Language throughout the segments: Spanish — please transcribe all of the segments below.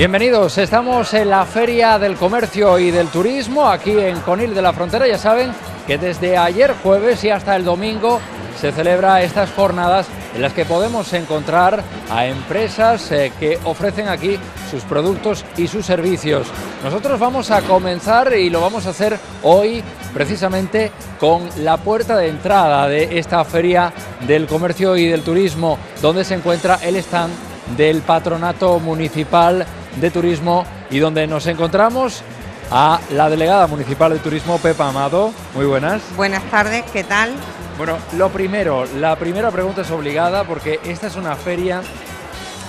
Bienvenidos, estamos en la Feria del Comercio y del Turismo aquí en Conil de la Frontera. Ya saben que desde ayer jueves y hasta el domingo se celebra estas jornadas en las que podemos encontrar a empresas eh, que ofrecen aquí sus productos y sus servicios. Nosotros vamos a comenzar y lo vamos a hacer hoy precisamente con la puerta de entrada de esta feria del comercio y del turismo, donde se encuentra el stand del Patronato Municipal de Turismo y donde nos encontramos a la delegada municipal de turismo, Pepa Amado. Muy buenas. Buenas tardes, ¿qué tal? Bueno, lo primero, la primera pregunta es obligada porque esta es una feria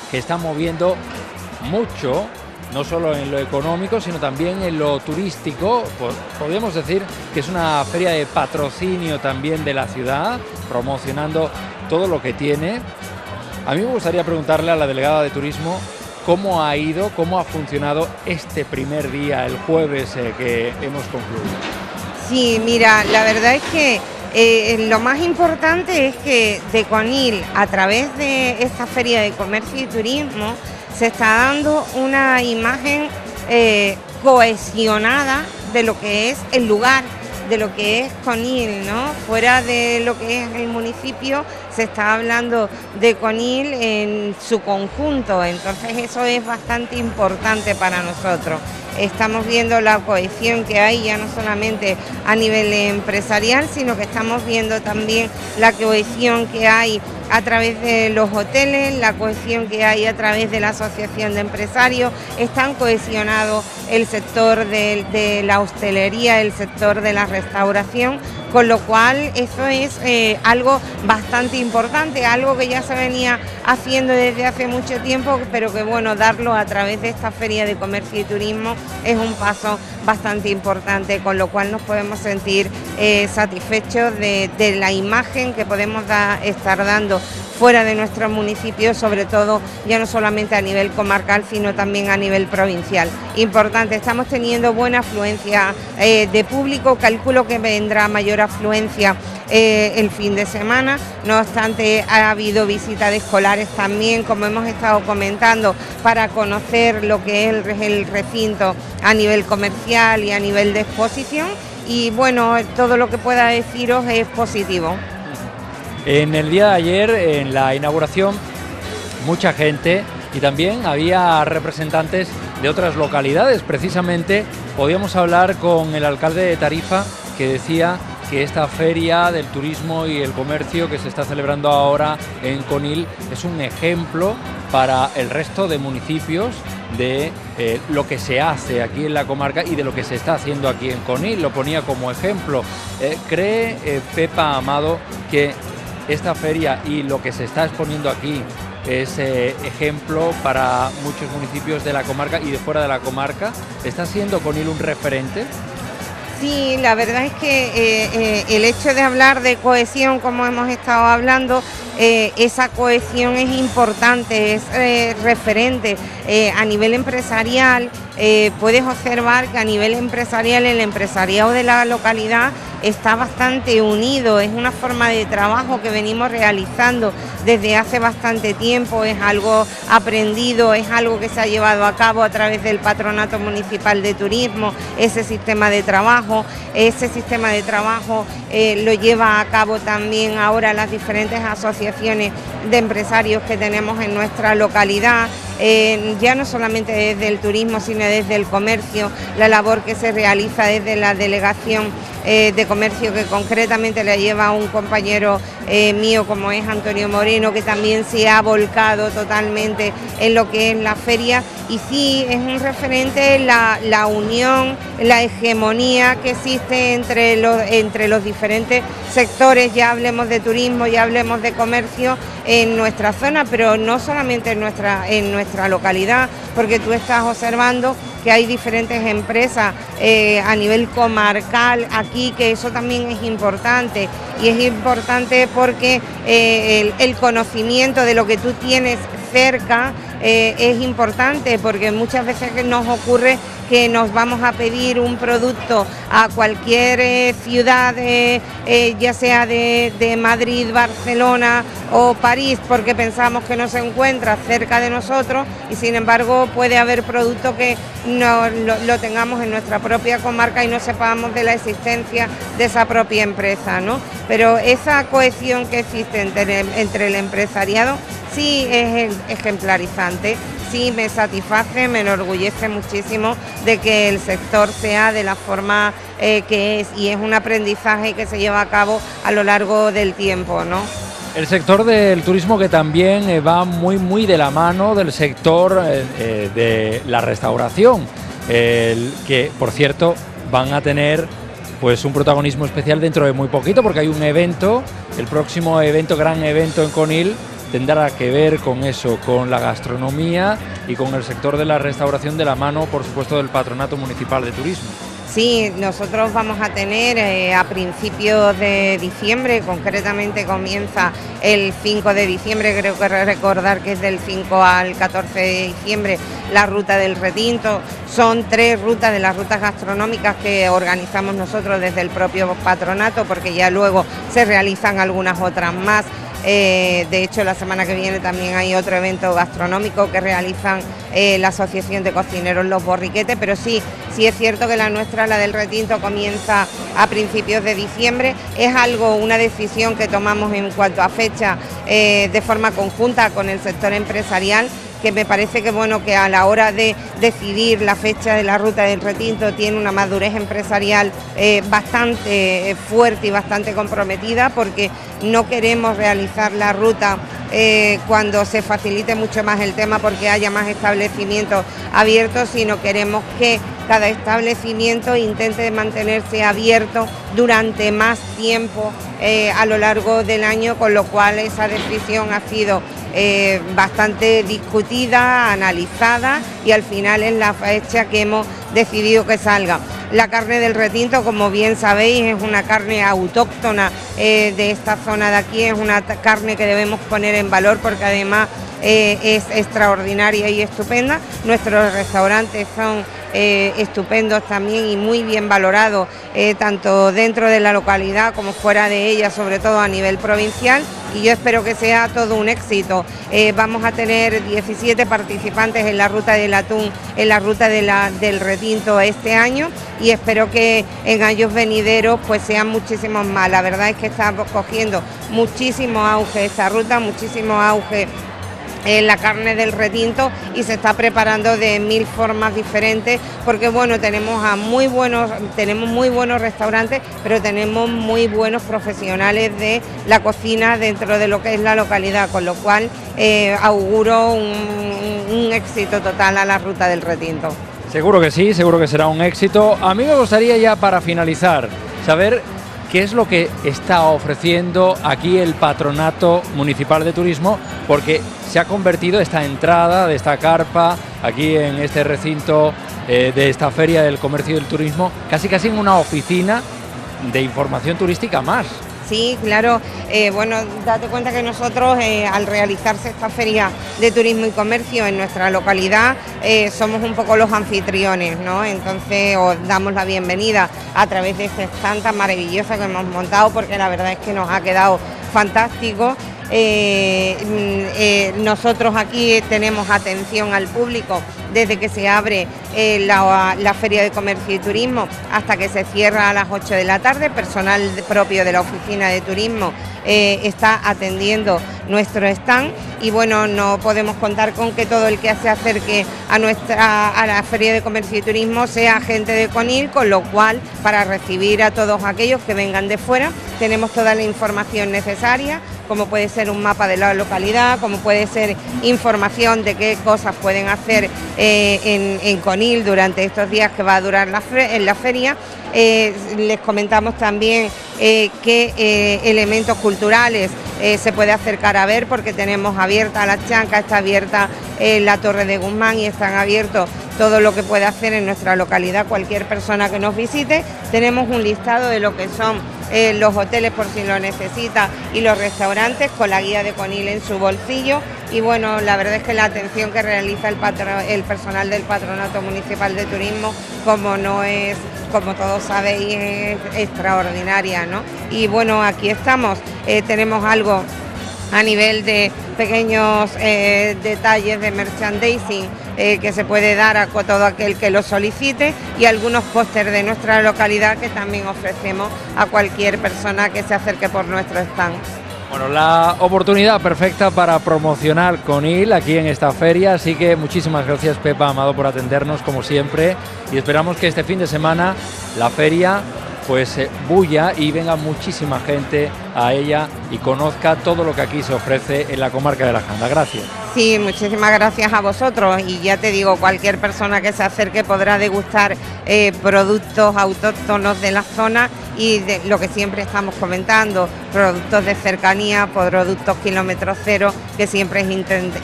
que está moviendo mucho, no solo en lo económico, sino también en lo turístico. Podríamos decir que es una feria de patrocinio también de la ciudad, promocionando todo lo que tiene. A mí me gustaría preguntarle a la delegada de turismo cómo ha ido, cómo ha funcionado este primer día, el jueves eh, que hemos concluido. Sí, mira, la verdad es que eh, lo más importante es que de Conil, a través de esta feria de comercio y turismo, se está dando una imagen eh, cohesionada de lo que es el lugar de lo que es Conil, ¿no? Fuera de lo que es el municipio, se está hablando de Conil en su conjunto, entonces eso es bastante importante para nosotros. Estamos viendo la cohesión que hay ya no solamente a nivel empresarial, sino que estamos viendo también la cohesión que hay a través de los hoteles, la cohesión que hay a través de la Asociación de Empresarios, están cohesionados el sector de, la hostelería, el sector de la restauración, con lo cual eso es eh, algo bastante importante, algo que ya se venía haciendo desde hace mucho tiempo, pero que bueno, darlo a través de esta feria de comercio y turismo es un paso bastante importante, con lo cual nos podemos sentir eh, satisfechos de, la imagen que podemos estar dando fuera de nuestro municipio, sobre todo ya no solamente a nivel comarcal, sino también a nivel provincial. Importante, estamos teniendo buena afluencia eh, de público, calculo que vendrá mayor afluencia eh, el fin de semana, no obstante ha habido visitas de escolares también, como hemos estado comentando, para conocer lo que es el recinto a nivel comercial y a nivel de exposición y bueno, todo lo que pueda deciros es positivo. En el día de ayer, en la inauguración, mucha gente y también había representantes de otras localidades. Precisamente podíamos hablar con el alcalde de Tarifa que decía que esta feria del turismo y el comercio que se está celebrando ahora en Conil es un ejemplo para el resto de municipios de eh, lo que se hace aquí en la comarca y de lo que se está haciendo aquí en Conil. Lo ponía como ejemplo. Eh, ¿Cree eh, Pepa Amado que esta feria y lo que se está exponiendo aquí es ejemplo para muchos municipios de la comarca y de fuera de la comarca. ¿Está siendo Conil un referente? Sí, la verdad es que eh, eh, el hecho de hablar de cohesión, como hemos estado hablando, esa cohesión es importante, es referente a nivel empresarial. Puedes observar que a nivel empresarial el empresariado de la localidad está bastante unido, es una forma de trabajo que venimos realizando desde hace bastante tiempo, es algo aprendido, es algo que se ha llevado a cabo a través del Patronato Municipal de Turismo, ese sistema de trabajo, ese sistema de trabajo eh, lo lleva a cabo también ahora las diferentes asociaciones de empresarios que tenemos en nuestra localidad. Eh, ya no solamente desde el turismo, sino desde el comercio, la labor que se realiza desde la delegación eh, de comercio que concretamente le lleva un compañero eh, mío como es Antonio Moreno, que también se ha volcado totalmente en lo que es la feria. Y sí es un referente la, la unión, la hegemonía que existe entre los, entre los diferentes sectores, ya hablemos de turismo, ya hablemos de comercio en nuestra zona, pero no solamente en nuestra, en nuestra localidad, porque tú estás observando que hay diferentes empresas eh, a nivel comarcal aquí, que eso también es importante. Y es importante porque eh, el, conocimiento de lo que tú tienes cerca eh, es importante, porque muchas veces nos ocurre que nos vamos a pedir un producto a cualquier eh, ciudad, eh, eh, ya sea de, Madrid, Barcelona o París, porque pensamos que no se encuentra cerca de nosotros y sin embargo puede haber producto que no lo, tengamos en nuestra propia comarca y no sepamos de la existencia de esa propia empresa, ¿no? Pero esa cohesión que existe entre, entre el empresariado sí es ejemplarizante sí me satisface, me enorgullece muchísimo de que el sector sea de la forma eh, que es y es un aprendizaje que se lleva a cabo a lo largo del tiempo, ¿no? El sector del turismo que también eh, va muy muy de la mano del sector eh, de la restauración, que por cierto van a tener pues un protagonismo especial dentro de muy poquito porque hay un evento, el próximo evento, gran evento en Conil, tendrá que ver con eso, con la gastronomía y con el sector de la restauración de la mano, por supuesto, del Patronato Municipal de Turismo. Sí, nosotros vamos a tener eh, a principios de diciembre, concretamente comienza el 5 de diciembre, creo que recordar que es del 5 al 14 de diciembre, la ruta del retinto. Son tres rutas de las rutas gastronómicas que organizamos nosotros desde el propio patronato, porque ya luego se realizan algunas otras más. Eh, de hecho, la semana que viene también hay otro evento gastronómico que realizan eh, la Asociación de Cocineros Los Borriquetes, pero sí, sí es cierto que la nuestra, la del retinto, comienza a principios de diciembre. Es algo, una decisión que tomamos en cuanto a fecha eh, de forma conjunta con el sector empresarial que me parece que bueno que a la hora de decidir la fecha de la ruta del retinto tiene una madurez empresarial eh, bastante eh, fuerte y bastante comprometida porque no queremos realizar la ruta eh, cuando se facilite mucho más el tema porque haya más establecimientos abiertos, sino queremos que cada establecimiento intente mantenerse abierto durante más tiempo a lo largo del año, con lo cual esa decisión ha sido eh, bastante discutida, analizada y al final es la fecha que hemos decidido que salga. La carne del retinto, como bien sabéis, es una carne autóctona eh, de esta zona de aquí, es una carne que debemos poner en valor porque además eh, es extraordinaria y estupenda. Nuestros restaurantes son eh, estupendos también y muy bien valorados, eh, tanto dentro de la localidad como fuera de ella, sobre todo a nivel provincial. Y yo espero que sea todo un éxito. vamos a tener 17 participantes en la ruta del atún, en la ruta del retinto este año y espero que en años venideros pues sean muchísimos más. La verdad es que estamos cogiendo muchísimo auge esta ruta, muchísimo auge la carne del retinto y se está preparando de mil formas diferentes porque bueno tenemos a muy buenos tenemos muy buenos restaurantes pero tenemos muy buenos profesionales de la cocina dentro de lo que es la localidad con lo cual eh, auguro un éxito total a la ruta del retinto. Seguro que sí, seguro que será un éxito. A mí me gustaría ya para finalizar saber qué es lo que está ofreciendo aquí el Patronato Municipal de Turismo, porque se ha convertido esta entrada de esta carpa aquí en este recinto eh, de esta feria del comercio y del turismo casi casi en una oficina de información turística más. Sí, claro. Eh, bueno, date cuenta que nosotros eh, al realizarse esta feria de turismo y comercio en nuestra localidad eh, somos un poco los anfitriones, ¿no? Entonces os damos la bienvenida a través de este stand tan maravilloso que hemos montado porque la verdad es que nos ha quedado fantástico. Mm, nosotros aquí tenemos atención al público desde que se abre eh, la, Feria de Comercio y Turismo hasta que se cierra a las 8 de la tarde. Personal propio de la Oficina de Turismo eh, está atendiendo nuestro stand y bueno, no podemos contar con que todo el que se acerque a nuestra a la Feria de Comercio y Turismo sea gente de CONIL, con lo cual para recibir a todos aquellos que vengan de fuera tenemos toda la información necesaria como puede ser un mapa de la localidad, como puede ser información de qué cosas pueden hacer eh, en, Conil durante estos días que va a durar la en la feria. Eh, les comentamos también eh, qué elementos culturales se puede acercar a ver porque tenemos abierta la chanca, está abierta la Torre de Guzmán y están abiertos todo lo que puede hacer en nuestra localidad cualquier persona que nos visite. Tenemos un listado de lo que son eh, los hoteles por si lo necesita y los restaurantes con la guía de Conil en su bolsillo. Y bueno, la verdad es que la atención que realiza el, personal del Patronato Municipal de Turismo, como no es, como todos sabéis, es extraordinaria, ¿no? Y bueno, aquí estamos, eh, tenemos algo a nivel de pequeños eh, detalles de merchandising eh, que se puede dar a todo aquel que lo solicite y algunos pósters de nuestra localidad que también ofrecemos a cualquier persona que se acerque por nuestro stand. Bueno, la oportunidad perfecta para promocionar con IL aquí en esta feria, así que muchísimas gracias Pepa Amado por atendernos como siempre y esperamos que este fin de semana la feria pues eh, bulla y venga muchísima gente a ella y conozca todo lo que aquí se ofrece en la comarca de la Janda. Gracias. Sí, muchísimas gracias a vosotros y ya te digo, cualquier persona que se acerque podrá degustar eh, productos autóctonos de la zona y de lo que siempre estamos comentando, productos de cercanía, productos kilómetros cero, que siempre es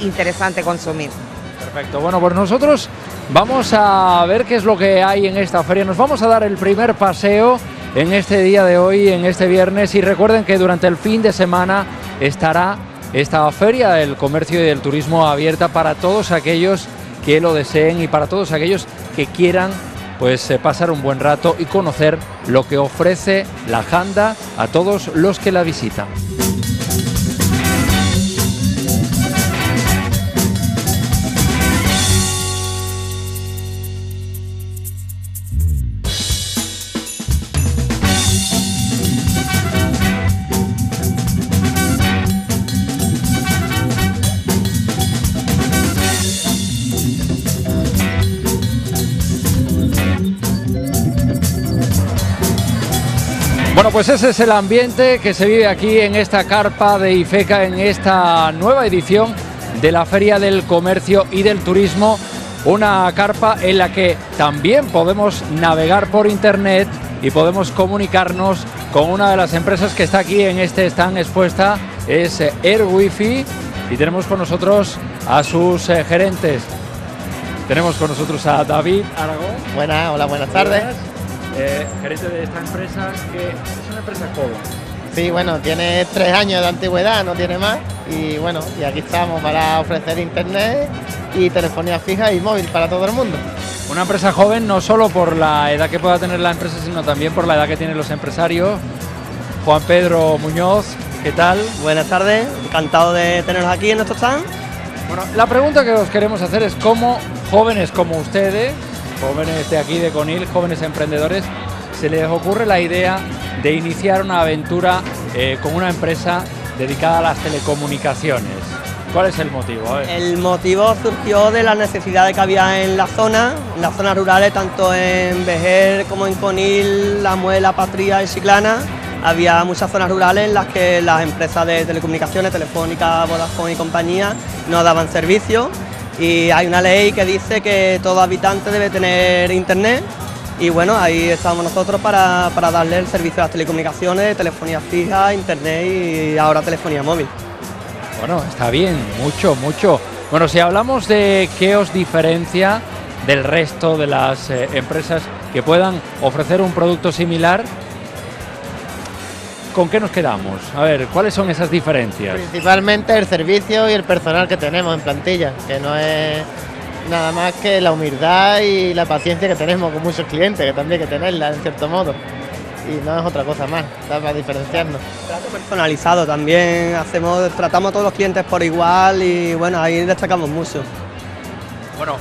interesante consumir. Perfecto, bueno, pues nosotros vamos a ver qué es lo que hay en esta feria. Nos vamos a dar el primer paseo en este día de hoy, en este viernes. Y recuerden que durante el fin de semana estará esta feria del comercio y del turismo abierta para todos aquellos que lo deseen y para todos aquellos que quieran pues eh, pasar un buen rato y conocer lo que ofrece la Janda a todos los que la visitan. Bueno, pues ese es el ambiente que se vive aquí en esta carpa de Ifeca, en esta nueva edición de la Feria del Comercio y del Turismo. Una carpa en la que también podemos navegar por internet y podemos comunicarnos con una de las empresas que está aquí en este stand expuesta, es Air Wifi, y tenemos con nosotros a sus eh, gerentes. Tenemos con nosotros a David Aragón. Buenas, hola, buenas tardes. Eh, gerente de esta empresa, que es una empresa joven. Sí, bueno, tiene tres años de antigüedad, no tiene más. Y bueno, y aquí estamos para ofrecer internet y telefonía fija y móvil para todo el mundo. Una empresa joven no solo por la edad que pueda tener la empresa, sino también por la edad que tienen los empresarios. Juan Pedro Muñoz, ¿qué tal? Buenas tardes, encantado de tenerlos aquí en nuestro stand. Bueno, la pregunta que os queremos hacer es cómo jóvenes como ustedes jóvenes de aquí de Conil, jóvenes emprendedores, se les ocurre la idea de iniciar una aventura eh, con una empresa dedicada a las telecomunicaciones. ¿Cuál es el motivo? El motivo surgió de la necesidad que había en la zona, en las zonas rurales, tanto en Vejer como en Conil, La Muela, Patria y Chiclana. Había muchas zonas rurales en las que las empresas de telecomunicaciones, Telefónica, Vodafone y compañía, no daban servicio y hay una ley que dice que todo habitante debe tener internet y bueno, ahí estamos nosotros para, darle el servicio a las telecomunicaciones, telefonía fija, internet y ahora telefonía móvil. Bueno, está bien, mucho, mucho. Bueno, si hablamos de qué os diferencia del resto de las eh, empresas que puedan ofrecer un producto similar, ¿con qué nos quedamos? A ver, ¿cuáles son esas diferencias? Principalmente el servicio y el personal que tenemos en plantilla, que no es nada más que la humildad y la paciencia que tenemos con muchos clientes, que también hay que tenerla en cierto modo. Y no es otra cosa más, da para diferenciarnos. Trato personalizado también, hacemos, tratamos a todos los clientes por igual y bueno, ahí destacamos mucho. Bueno,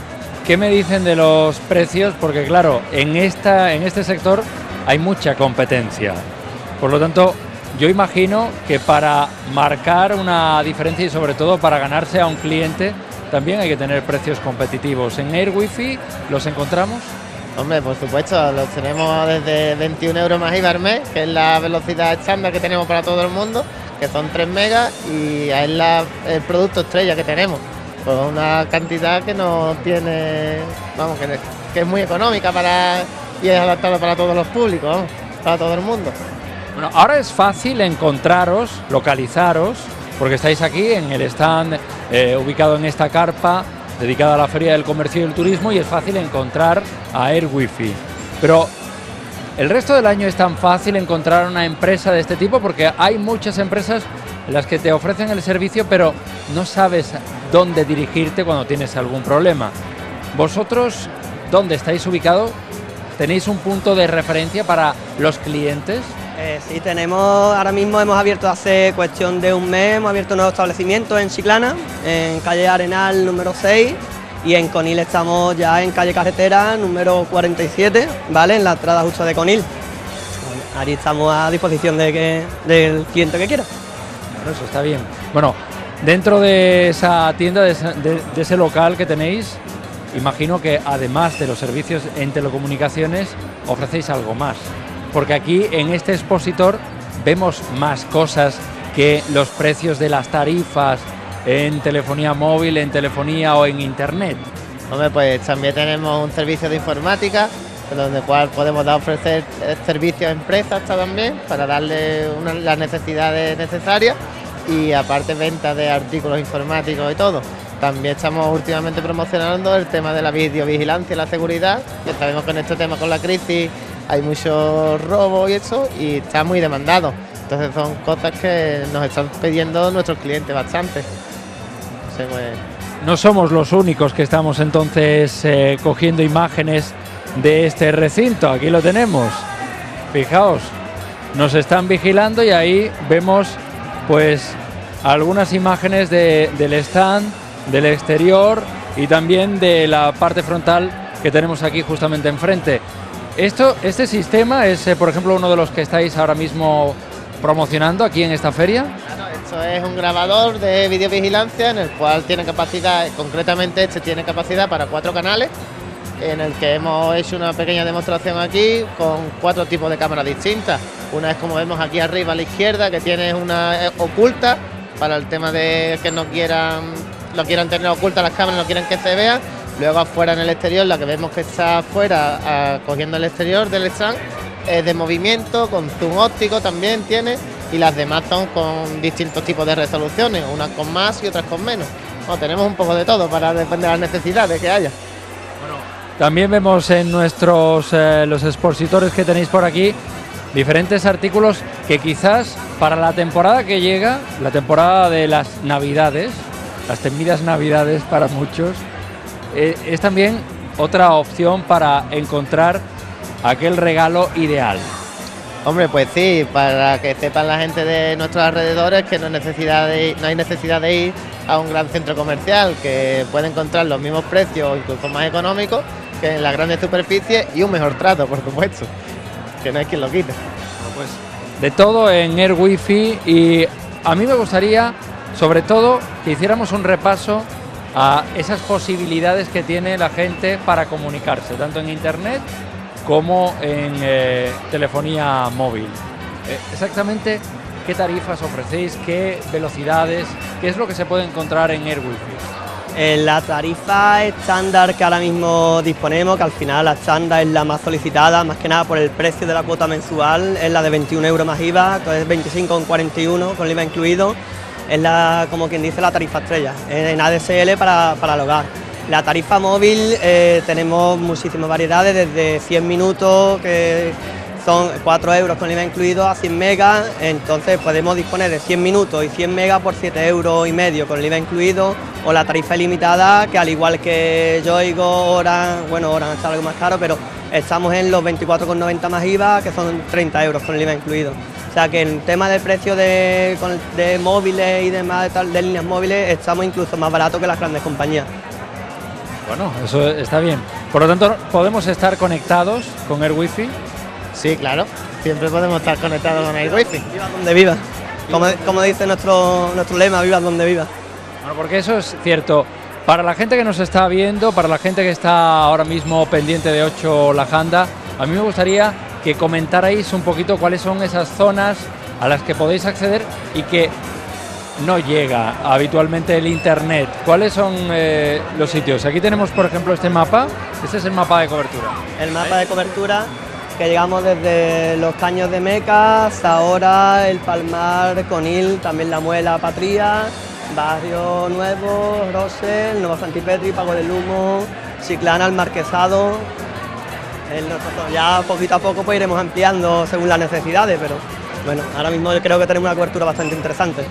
¿qué me dicen de los precios? Porque claro, en, esta, en este sector hay mucha competencia. Por lo tanto, yo imagino que para marcar una diferencia y sobre todo para ganarse a un cliente, también hay que tener precios competitivos. ¿En Air Wifi los encontramos? Hombre, por supuesto, los tenemos desde 21 euros más IVA que es la velocidad estándar que tenemos para todo el mundo, que son 3 megas y es la, el producto estrella que tenemos, con una cantidad que no tiene, vamos, que es muy económica para y es adaptada para todos los públicos, para todo el mundo. Bueno, ahora es fácil encontraros, localizaros, porque estáis aquí en el stand eh, ubicado en esta carpa dedicada a la Feria del Comercio y el Turismo y es fácil encontrar a Air Wifi. Pero ¿El resto del año es tan fácil encontrar una empresa de este tipo? Porque hay muchas empresas las que te ofrecen el servicio, pero no sabes dónde dirigirte cuando tienes algún problema. ¿Vosotros dónde estáis ubicados? ¿Tenéis un punto de referencia para los clientes? Eh, sí, tenemos, ahora mismo hemos abierto hace cuestión de un mes, hemos abierto un nuevo establecimiento en Chiclana, en calle Arenal número 6 y en Conil estamos ya en calle Carretera número 47, ¿vale? En la entrada justo de Conil. ahí estamos a disposición de que, del cliente que quiera. Bueno, eso está bien. Bueno, dentro de esa tienda, de ese, local que tenéis, imagino que además de los servicios en telecomunicaciones, ofrecéis algo más. Porque aquí en este expositor vemos más cosas que los precios de las tarifas en telefonía móvil, en telefonía o en internet. Hombre, pues también tenemos un servicio de informática, donde cual podemos dar, ofrecer eh, servicios a empresas también para darle las necesidades necesarias y aparte venta de artículos informáticos y todo. También estamos últimamente promocionando el tema de la videovigilancia y la seguridad, que sabemos que en este tema con la crisis hay muchos robos y eso, y está muy demandado. Entonces son cosas que nos están pidiendo nuestros clientes bastante. No somos los únicos que estamos entonces eh, cogiendo imágenes de este recinto. Aquí lo tenemos. Fijaos, nos están vigilando y ahí vemos pues algunas imágenes del stand, del exterior y también de la parte frontal que tenemos aquí justamente enfrente. Esto, este sistema es, eh, por ejemplo, uno de los que estáis ahora mismo promocionando aquí en esta feria. Esto es un grabador de videovigilancia en el cual tiene capacidad, concretamente este tiene capacidad para cuatro canales, en el que hemos hecho una pequeña demostración aquí con cuatro tipos de cámaras distintas. Una es como vemos aquí arriba a la izquierda, que tiene una eh, oculta para el tema de que no quieran, lo quieran tener oculta las cámaras, no quieren que se vea. Luego afuera en el exterior, la que vemos que está afuera, cogiendo el exterior del stand, es de movimiento, con zoom óptico también tiene y las demás son con distintos tipos de resoluciones, unas con más y otras con menos. tenemos un poco de todo para depender de las necesidades que haya. también vemos en nuestros eh, los expositores que tenéis por aquí diferentes artículos que quizás para la temporada que llega, la temporada de las navidades, las temidas navidades para muchos, eh, es también otra opción para encontrar aquel regalo ideal. Hombre, pues sí, para que sepan la gente de nuestros alrededores que no, necesidad no hay necesidad de ir a un gran centro comercial, que puede encontrar los mismos precios incluso más económicos que en las grandes superficies y un mejor trato, por supuesto, que no hay quien lo quite. Pues de todo en Air Wifi y a mí me gustaría, sobre todo, que hiciéramos un repaso a esas posibilidades que tiene la gente para comunicarse, tanto en Internet como en eh, telefonía móvil. Eh, exactamente qué tarifas ofrecéis, qué velocidades, qué es lo que se puede encontrar en Air En la tarifa estándar que ahora mismo disponemos, que al final la estándar es la más solicitada, más que nada por el precio de la cuota mensual, es la de 21 euros más IVA, que es 25,41 con el IVA incluido, es la, como quien dice, la tarifa estrella, en ADSL para, el hogar. La tarifa móvil eh, tenemos muchísimas variedades, desde 100 minutos, que son 4 euros con IVA incluido, a 100 megas, entonces podemos disponer de 100 minutos y 100 megas por 7 euros y medio con el IVA incluido, o la tarifa ilimitada, que al igual que Yoigo, Hora, bueno, Hora está algo más caro, pero estamos en los 24,90 más IVA, que son 30 euros con el IVA incluido. O sea que en tema de precio de, de móviles y demás, de, de líneas móviles, estamos incluso más baratos que las grandes compañías. Bueno, eso está bien. Por lo tanto, ¿podemos estar conectados con Air Wi-Fi? Sí, claro. Siempre podemos estar conectados con Air Wi-Fi. Viva donde viva. Como, dice nuestro, nuestro lema, viva donde viva. Bueno, porque eso es cierto. Para la gente que nos está viendo, para la gente que está ahora mismo pendiente de 8 La Janda, a mí me gustaría que comentarais un poquito cuáles son esas zonas a las que podéis acceder y que no llega habitualmente el Internet. ¿Cuáles son eh, los sitios? Aquí tenemos, por ejemplo, este mapa. Este es el mapa de cobertura. El mapa de cobertura que llegamos desde los caños de Meca hasta ahora el Palmar, Conil, también La Muela, Patria, Barrio Nuevo, Rosel, Nuevo Santipetri, Pago del Humo, Ciclana, El Marquesado, ya poquito a poco pues iremos ampliando según las necesidades, pero bueno, ahora mismo creo que tenemos una cobertura bastante interesante.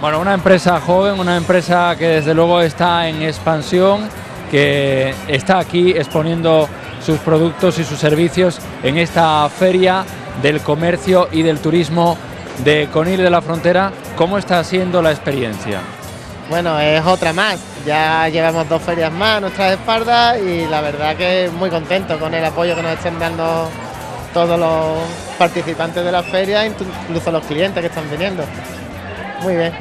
Bueno, una empresa joven, una empresa que desde luego está en expansión, que está aquí exponiendo sus productos y sus servicios en esta feria del comercio y del turismo de Conil de la Frontera. ¿Cómo está siendo la experiencia? Bueno, es otra más. Ya llevamos dos ferias más a nuestras espaldas y la verdad que muy contento con el apoyo que nos estén dando todos los participantes de la feria, incluso los clientes que están viniendo. Muy bien.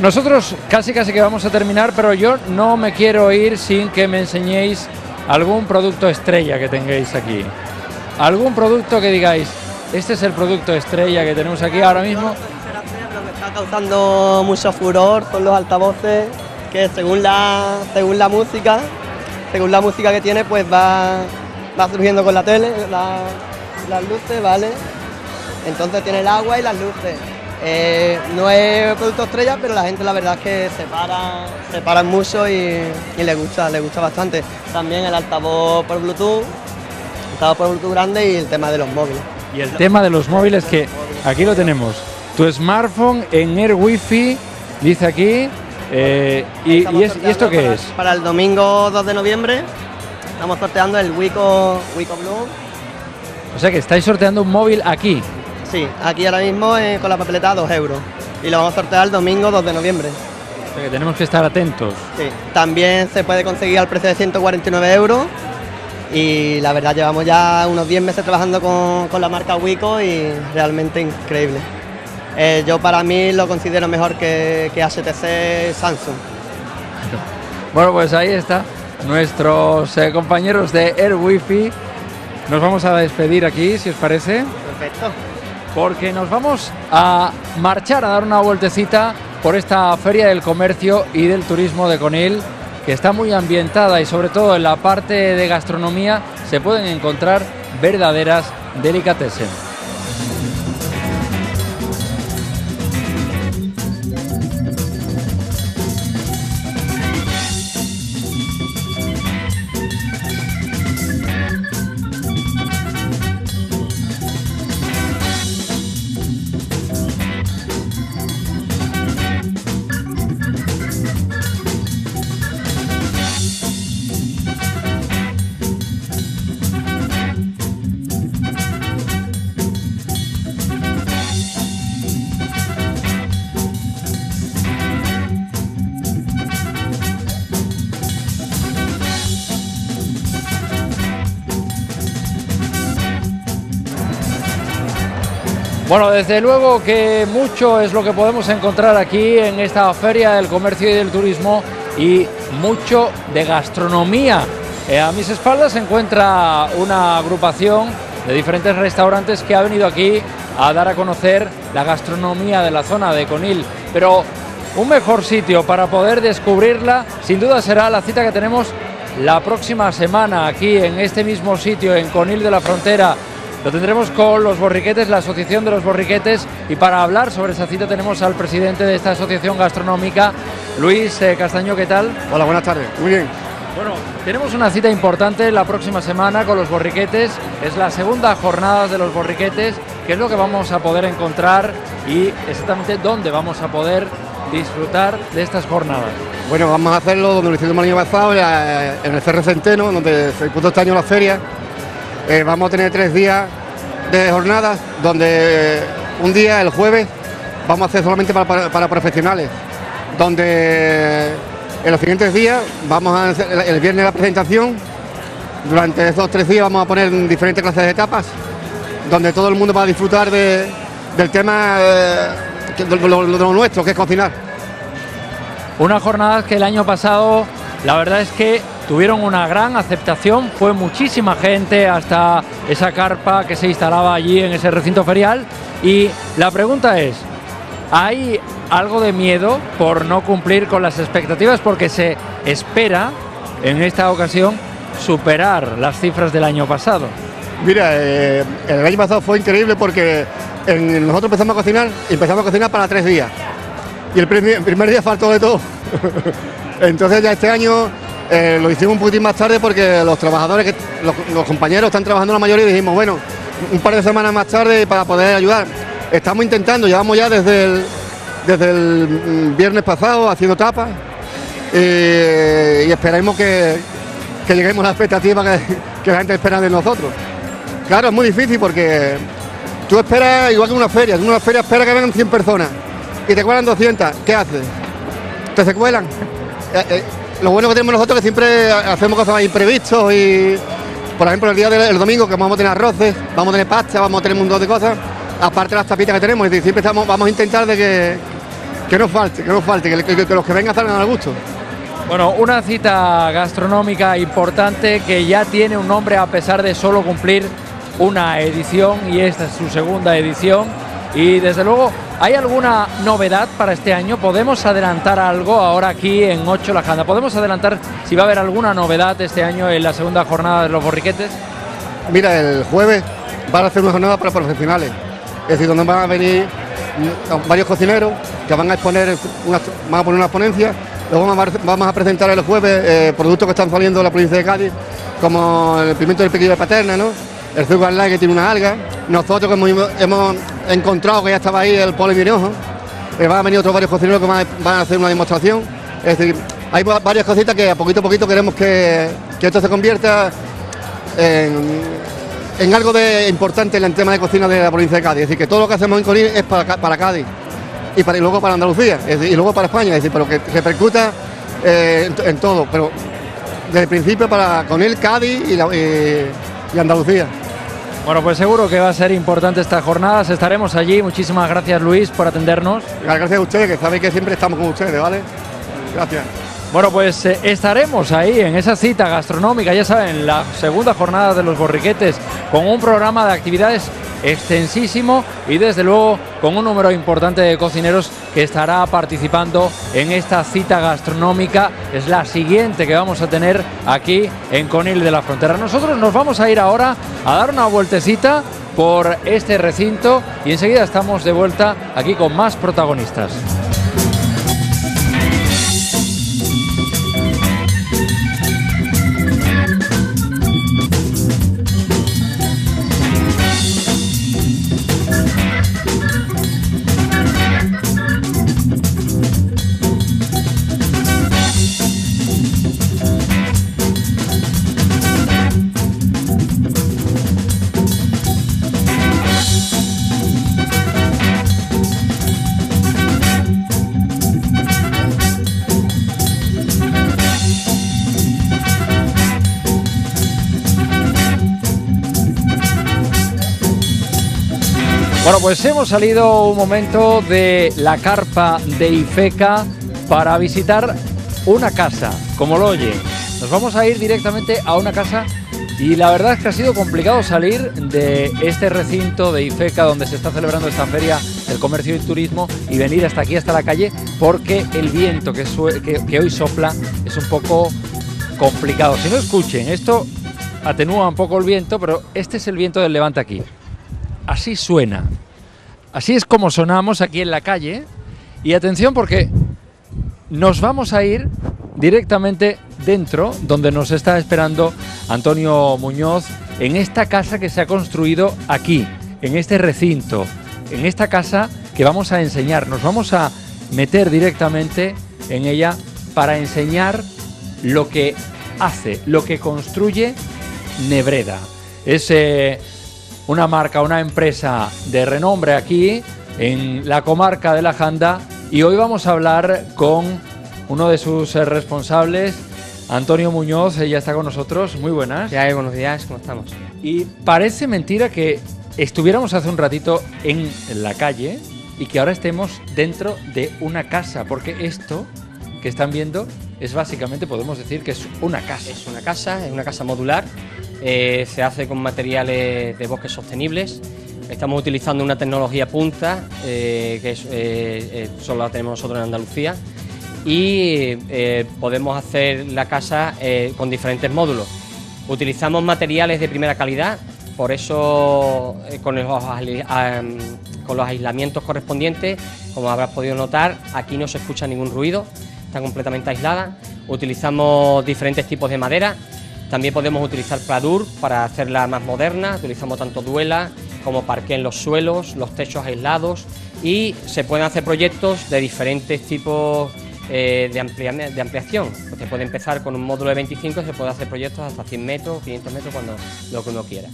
Nosotros casi casi que vamos a terminar, pero yo no me quiero ir sin que me enseñéis algún producto estrella que tengáis aquí. Algún producto que digáis, este es el producto estrella que tenemos aquí ahora mismo. Causando mucho furor son los altavoces que según la, según la música, según la música que tiene, pues va, va surgiendo con la tele, las luces, ¿vale? Entonces tiene el agua y las luces. Eh, no es producto estrella, pero la gente la verdad es que se para, se paran mucho y, le gusta, le gusta bastante. También el altavoz por Bluetooth, altavoz por Bluetooth grande y el tema de los móviles. Y el tema de los móviles que aquí lo tenemos. Tu smartphone en Air Wi-Fi, dice aquí. Eh, y, esto qué es? Para el domingo 2 de noviembre estamos sorteando el Wico, Wico Blue. O sea que estáis sorteando un móvil aquí. Sí, aquí ahora mismo eh, con la papeleta 2 euros. Y lo vamos a sortear el domingo 2 de noviembre. O sea que tenemos que estar atentos. Sí, también se puede conseguir al precio de 149 euros. Y la verdad llevamos ya unos 10 meses trabajando con, la marca Wico y realmente increíble. Eh, yo para mí lo considero mejor que, que HTC Samsung. Bueno, pues ahí está. Nuestros eh, compañeros de Air Wi-Fi. Nos vamos a despedir aquí, si os parece. Perfecto porque nos vamos a marchar a dar una vueltecita por esta feria del comercio y del turismo de Conil, que está muy ambientada y sobre todo en la parte de gastronomía se pueden encontrar verdaderas delicatessen. Bueno, desde luego que mucho es lo que podemos encontrar aquí en esta feria del comercio y del turismo y mucho de gastronomía. Eh, a mis espaldas se encuentra una agrupación de diferentes restaurantes que ha venido aquí a dar a conocer la gastronomía de la zona de Conil. Pero un mejor sitio para poder descubrirla sin duda será la cita que tenemos la próxima semana aquí en este mismo sitio en Conil de la Frontera lo tendremos con los borriquetes, la Asociación de los Borriquetes, y para hablar sobre esa cita tenemos al presidente de esta asociación gastronómica, Luis eh, Castaño, ¿qué tal? Hola, buenas tardes, muy bien. Bueno, tenemos una cita importante la próxima semana con los borriquetes, es la segunda jornada de los borriquetes, ¿qué es lo que vamos a poder encontrar y exactamente dónde vamos a poder disfrutar de estas jornadas? Bueno, vamos a hacerlo donde lo hicimos el año pasado, en el Cerro Centeno, donde se puso este año la feria eh, vamos a tener tres días de jornadas donde un día, el jueves, vamos a hacer solamente para, profesionales, donde en los siguientes días vamos a hacer el viernes la presentación, durante esos tres días vamos a poner diferentes clases de etapas, donde todo el mundo va a disfrutar del tema eh, de, lo, nuestro, que es cocinar. Una jornada que el año pasado, la verdad es que tuvieron una gran aceptación, fue muchísima gente hasta esa carpa que se instalaba allí en ese recinto ferial. Y la pregunta es, ¿hay algo de miedo por no cumplir con las expectativas? Porque se espera en esta ocasión superar las cifras del año pasado. Mira, eh, el año pasado fue increíble porque nosotros empezamos a cocinar empezamos a cocinar para tres días. Y el primer, el primer día faltó de todo. Entonces ya este año Eh, lo hicimos un poquitín más tarde porque los trabajadores, que, los, compañeros están trabajando la mayoría y dijimos, bueno, un par de semanas más tarde para poder ayudar. Estamos intentando, llevamos ya desde el, desde el mm, viernes pasado haciendo tapas y esperemos que, lleguemos a la expectativa que, que la gente espera de nosotros. Claro, es muy difícil porque tú esperas igual que una feria, en una feria espera que vengan 100 personas y te cuelan 200, ¿qué haces? Te se cuelan. Eh, eh, lo bueno que tenemos nosotros es que siempre hacemos cosas imprevistos y, por ejemplo, el día del domingo que vamos a tener arroces, vamos a tener pasta, vamos a tener un montón de cosas, aparte de las tapitas que tenemos, y siempre estamos, vamos a intentar de que, que no falte, que no falte, que, los que vengan salgan al gusto. Bueno, una cita gastronómica importante que ya tiene un nombre a pesar de solo cumplir una edición y esta es su segunda edición. Y desde luego, ¿hay alguna novedad para este año? ¿Podemos adelantar algo ahora aquí en 8 La Janda? ¿Podemos adelantar si va a haber alguna novedad este año en la segunda jornada de los borriquetes? Mira, el jueves van a hacer una jornada para profesionales. Es decir, donde van a venir varios cocineros que van a exponer, una, van a poner una ponencia Luego vamos a presentar el jueves eh, productos que están saliendo de la provincia de Cádiz, como el pimiento del piquillo de paterna, ¿no? El azúcar light que tiene una alga. Nosotros que hemos, encontrado que ya estaba ahí el polimiriojo. Eh, van a venir otros varios cocineros que van a, hacer una demostración. Es decir, hay varias cositas que a poquito a poquito queremos que, esto se convierta en, algo de importante en el tema de cocina de la provincia de Cádiz. Es decir, que todo lo que hacemos en Conil es para, para Cádiz y, para, luego para Andalucía, y luego para España, es decir, pero que repercuta eh, en, todo, pero desde el principio para con él Cádiz y, Andalucía. Bueno, pues seguro que va a ser importante estas jornadas, estaremos allí. Muchísimas gracias Luis por atendernos. Gracias a ustedes, que sabéis que siempre estamos con ustedes, ¿vale? Gracias. Bueno, pues eh, estaremos ahí en esa cita gastronómica, ya saben, la segunda jornada de los borriquetes, con un programa de actividades extensísimo y desde luego con un número importante de cocineros que estará participando en esta cita gastronómica. Es la siguiente que vamos a tener aquí en Conil de la Frontera. Nosotros nos vamos a ir ahora a dar una vueltecita por este recinto y enseguida estamos de vuelta aquí con más protagonistas. Bueno, pues hemos salido un momento de la carpa de Ifeca para visitar una casa, como lo oye. Nos vamos a ir directamente a una casa y la verdad es que ha sido complicado salir de este recinto de Ifeca donde se está celebrando esta feria del comercio y turismo y venir hasta aquí, hasta la calle, porque el viento que, que hoy sopla es un poco complicado. Si no escuchen, esto atenúa un poco el viento, pero este es el viento del levante aquí así suena. Así es como sonamos aquí en la calle. Y atención porque nos vamos a ir directamente dentro, donde nos está esperando Antonio Muñoz, en esta casa que se ha construido aquí, en este recinto, en esta casa que vamos a enseñar. Nos vamos a meter directamente en ella para enseñar lo que hace, lo que construye Nebreda. Es una marca, una empresa de renombre aquí en la comarca de la Janda y hoy vamos a hablar con uno de sus eh, responsables, Antonio Muñoz, ella está con nosotros. Muy buenas. Ya, buenos días, ¿cómo estamos? Y parece mentira que estuviéramos hace un ratito en la calle y que ahora estemos dentro de una casa, porque esto que están viendo es básicamente, podemos decir que es una casa. Es una casa, es una casa modular eh, se hace con materiales de bosques sostenibles. Estamos utilizando una tecnología punta, eh, que eh, solo la tenemos nosotros en Andalucía, y podemos hacer la casa con diferentes módulos. Utilizamos materiales de primera calidad, por eso con los, con los aislamientos correspondientes, como habrás podido notar, aquí no se escucha ningún ruido está completamente aislada. Utilizamos diferentes tipos de madera. También podemos utilizar pladur para hacerla más moderna. Utilizamos tanto duela como parqué en los suelos, los techos aislados y se pueden hacer proyectos de diferentes tipos eh, de, ampliación. Se puede empezar con un módulo de 25 y se puede hacer proyectos hasta 100 metros, 500 metros, cuando lo que uno quiera.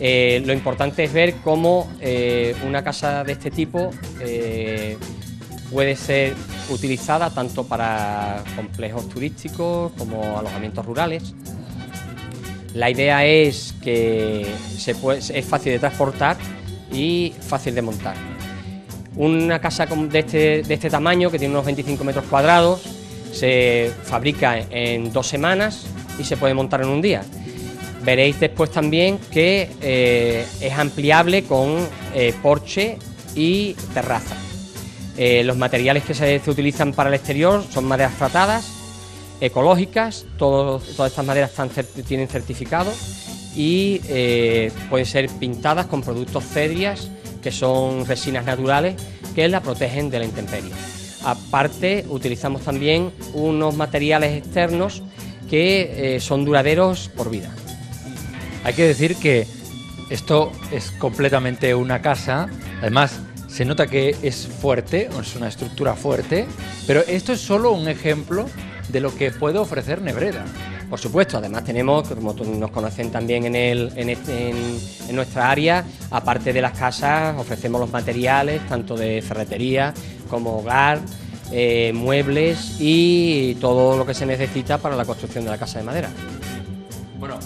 Eh, lo importante es ver cómo eh, una casa de este tipo puede ser utilizada tanto para complejos turísticos como alojamientos rurales. La idea es que se es fácil de transportar y fácil de montar. Una casa de este, de este tamaño, que tiene unos 25 metros cuadrados, se fabrica en dos semanas y se puede montar en un día. Veréis después también que eh, es ampliable con eh, porche y terraza. Eh, los materiales que se, se, utilizan para el exterior son maderas tratadas, ecológicas, todas estas maderas tienen certificado y eh, pueden ser pintadas con productos cedrias, que son resinas naturales, que la protegen de la intemperie. Aparte, utilizamos también unos materiales externos que eh, son duraderos por vida. Hay que decir que esto es completamente una casa, además se nota que es fuerte, es una estructura fuerte, pero esto es solo un ejemplo de lo que puede ofrecer Nebreda. Por supuesto, además tenemos, como nos conocen también en, el, en, nuestra área, aparte de las casas, ofrecemos los materiales, tanto de ferretería como hogar, eh, muebles y todo lo que se necesita para la construcción de la casa de madera. Bueno,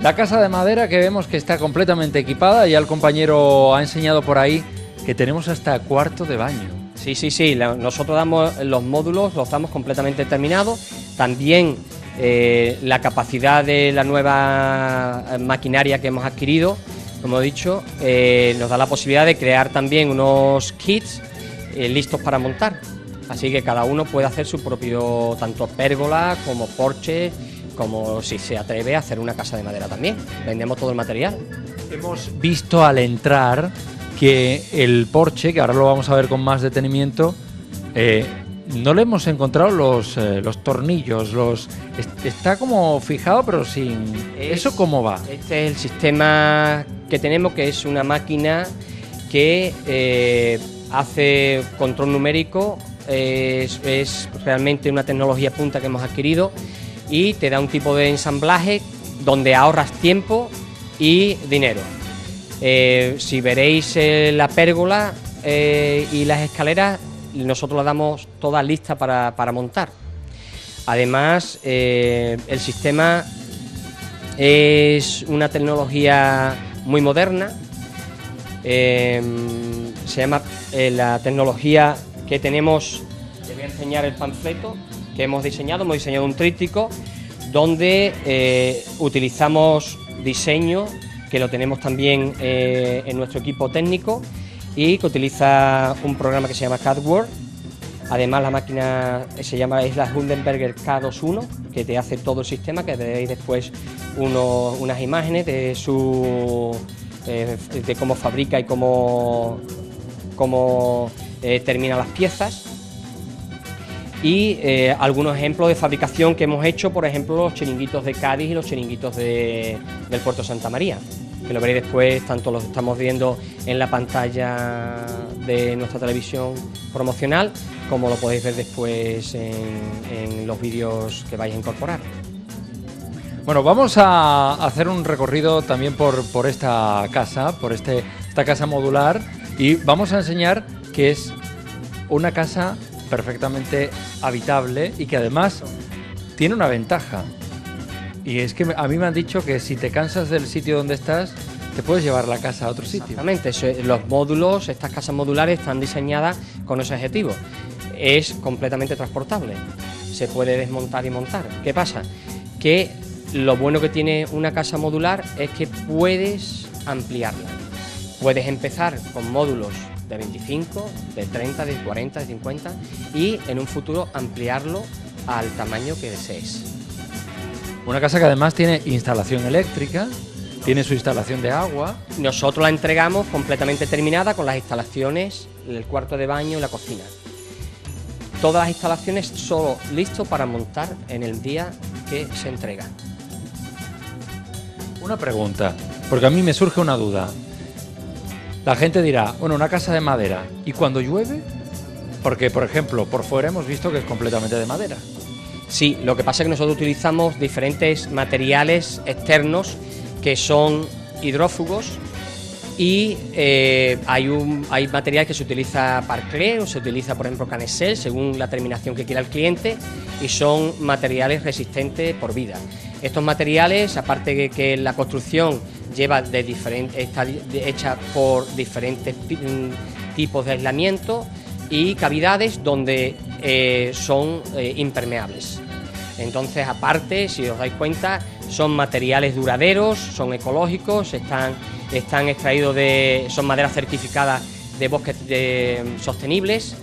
la casa de madera que vemos que está completamente equipada, ya el compañero ha enseñado por ahí que tenemos hasta cuarto de baño. Sí, sí, sí. nosotros damos los módulos, los damos completamente terminados. También eh, la capacidad de la nueva eh, maquinaria que hemos adquirido, como he dicho, eh, nos da la posibilidad de crear también unos kits listos para montar. Así que cada uno puede hacer su propio, tanto pérgola como porche, como si se atreve a hacer una casa de madera también. Vendemos todo el material. Hemos visto al entrar que el Porsche, que ahora lo vamos a ver con más detenimiento, eh, no le hemos encontrado los, eh, los tornillos, los está como fijado pero sin... ¿Eso cómo va? Este es el sistema que tenemos, que es una máquina que eh, hace control numérico, es, es realmente una tecnología punta que hemos adquirido y te da un tipo de ensamblaje donde ahorras tiempo y dinero. Eh, si veréis eh, la pérgola eh, y las escaleras, nosotros las damos todas listas para, montar. Además, el sistema es una tecnología muy moderna. se llama la tecnología que tenemos. Les voy a enseñar el panfleto que hemos diseñado. Hemos diseñado un tríptico donde utilizamos diseño que lo tenemos también eh, en nuestro equipo técnico y que utiliza un programa que se llama CADWORD. Además la máquina se llama es la Hundenberger K21 que te hace todo el sistema, que veréis después unas imágenes de su eh, de cómo fabrica y cómo, cómo eh, termina las piezas y algunos ejemplos de fabricación que hemos hecho, por ejemplo, los chiringuitos de Cádiz y los chiringuitos del puerto Santa María que lo veréis después, tanto los estamos viendo en la pantalla de nuestra televisión promocional, como lo podéis ver después en, los vídeos que vais a incorporar. Bueno, vamos a hacer un recorrido también por, por esta casa, por este, esta casa modular, y vamos a enseñar que es una casa perfectamente habitable y que además tiene una ventaja. Y es que a mí me han dicho que si te cansas del sitio donde estás, te puedes llevar la casa a otro sitio. Exactamente, los módulos, estas casas modulares están diseñadas con ese objetivo. Es completamente transportable, se puede desmontar y montar. ¿Qué pasa? Que lo bueno que tiene una casa modular es que puedes ampliarla. Puedes empezar con módulos de 25, de 30, de 40, de 50 y en un futuro ampliarlo al tamaño que desees. Una casa que además tiene instalación eléctrica, tiene su instalación de agua. Nosotros la entregamos completamente terminada con las instalaciones, el cuarto de baño y la cocina. todas las instalaciones solo listo para montar en el día que se entrega. Una pregunta, porque a mí me surge una duda. La gente dirá, bueno, una casa de madera, ¿y cuando llueve? Porque, por ejemplo, por fuera hemos visto que es completamente de madera. Sí, lo que pasa es que nosotros utilizamos diferentes materiales externos que son hidrófugos y eh, hay, un, hay material que se utiliza Parclé o se utiliza, por ejemplo, Canesel, según la terminación que quiera el cliente, y son materiales resistentes por vida. Estos materiales, aparte de que la construcción lleva de diferentes, está hecha por diferentes tipos de aislamiento y cavidades donde eh, son eh, impermeables. Entonces, aparte, si os dais cuenta, son materiales duraderos, son ecológicos, están están extraídos de, son maderas certificadas de bosques sostenibles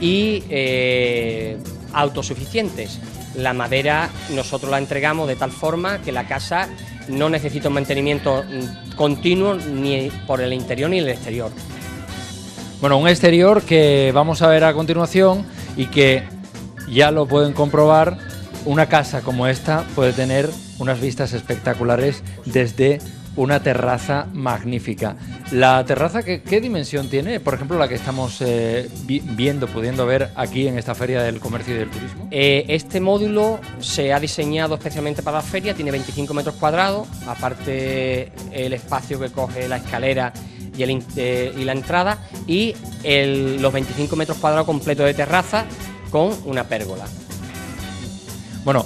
y eh, autosuficientes. La madera nosotros la entregamos de tal forma que la casa no necesita un mantenimiento mm, continuo ni por el interior ni el exterior. Bueno, un exterior que vamos a ver a continuación y que ya lo pueden comprobar, una casa como esta puede tener unas vistas espectaculares desde una terraza magnífica. La terraza, ¿qué, dimensión tiene? Por ejemplo, la que estamos eh, viendo, pudiendo ver aquí en esta Feria del Comercio y del Turismo. Eh, este módulo se ha diseñado especialmente para la feria, tiene 25 metros cuadrados, aparte el espacio que coge la escalera y, el, eh, y la entrada, y los 25 metros cuadrados completos de terraza con una pérgola. Bueno,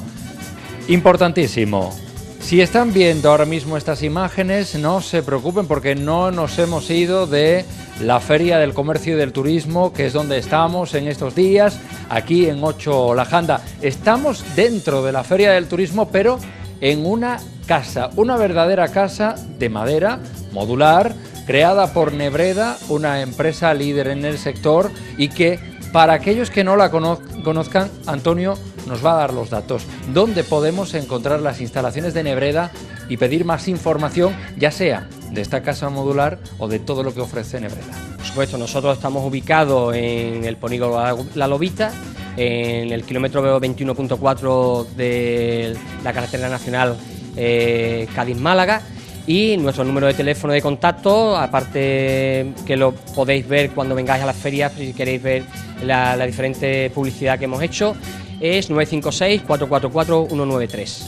importantísimo si están viendo ahora mismo estas imágenes, no se preocupen porque no nos hemos ido de la Feria del Comercio y del Turismo, que es donde estamos en estos días, aquí en Ocho Lajanda. Estamos dentro de la Feria del Turismo, pero en una casa, una verdadera casa de madera modular, creada por Nebreda, una empresa líder en el sector y que para aquellos que no la conozcan, Antonio nos va a dar los datos. ¿Dónde podemos encontrar las instalaciones de Nebreda y pedir más información, ya sea de esta casa modular o de todo lo que ofrece Nebreda? Por supuesto, nosotros estamos ubicados en el polígono La Lobita, en el kilómetro 21.4 de la carretera nacional eh, Cádiz-Málaga y nuestro número de teléfono de contacto, aparte que lo podéis ver cuando vengáis a las ferias, si queréis ver la, diferente publicidad que hemos hecho, es 956-444-193.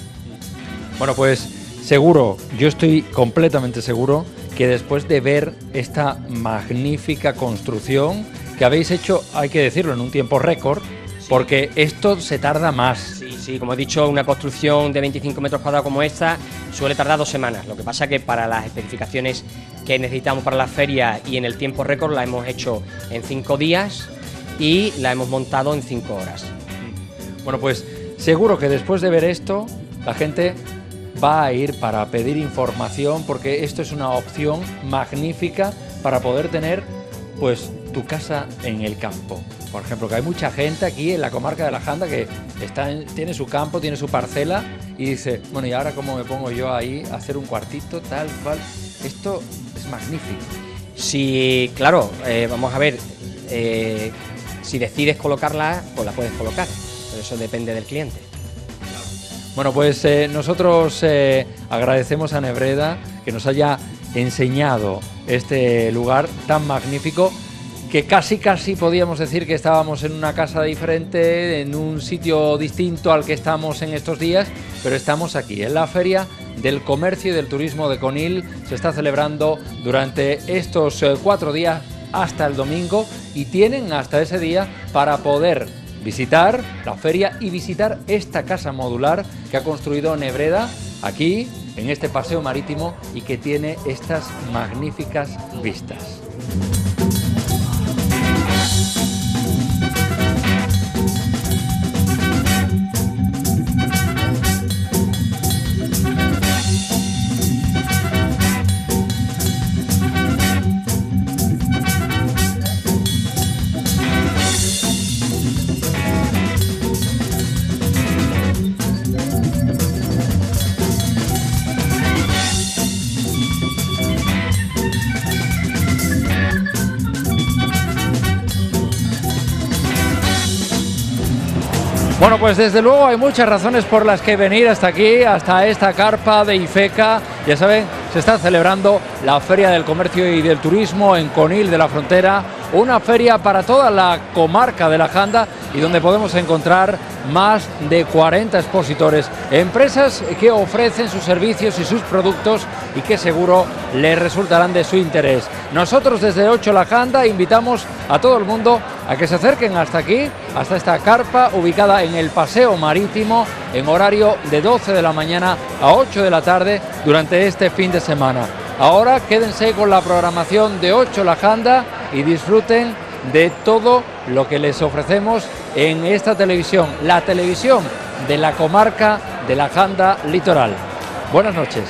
Bueno, pues seguro, yo estoy completamente seguro que después de ver esta magnífica construcción que habéis hecho, hay que decirlo, en un tiempo récord, porque esto se tarda más. Sí, sí, como he dicho, una construcción de 25 metros cuadrados como esta suele tardar dos semanas. Lo que pasa que para las especificaciones que necesitamos para la feria y en el tiempo récord la hemos hecho en cinco días y la hemos montado en cinco horas. Bueno, pues seguro que después de ver esto, la gente va a ir para pedir información porque esto es una opción magnífica para poder tener pues tu casa en el campo. Por ejemplo, que hay mucha gente aquí en la comarca de la Janda que está tiene su campo, tiene su parcela y dice, bueno, ¿y ahora cómo me pongo yo ahí a hacer un cuartito tal cual? Esto es magnífico. Sí, claro, eh, vamos a ver, eh, si decides colocarla, pues la puedes colocar, eso depende del cliente. Bueno, pues eh, nosotros agradecemos a Nebreda que nos haya enseñado este lugar tan magnífico que casi casi podíamos decir que estábamos en una casa diferente, en un sitio distinto al que estamos en estos días, pero estamos aquí, en la Feria del Comercio y del Turismo de Conil. Se está celebrando durante estos eh, cuatro días hasta el domingo y tienen hasta ese día para poder visitar la feria y visitar esta casa modular que ha construido Nebreda aquí en este paseo marítimo y que tiene estas magníficas vistas. Pues desde luego hay muchas razones por las que venir hasta aquí, hasta esta carpa de Ifeca. Ya saben, se está celebrando la Feria del Comercio y del Turismo en Conil de la Frontera, una feria para toda la comarca de la Janda y donde podemos encontrar más de 40 expositores, empresas que ofrecen sus servicios y sus productos y que seguro les resultarán de su interés. Nosotros desde 8 La Janda invitamos a todo el mundo a que se acerquen hasta aquí, hasta esta carpa ubicada en el Paseo Marítimo en horario de 12 de la mañana a 8 de la tarde durante este fin de semana. Ahora quédense con la programación de 8 La Janda y disfruten de todo lo que les ofrecemos en esta televisión, la televisión de la comarca de la Janda Litoral. Buenas noches.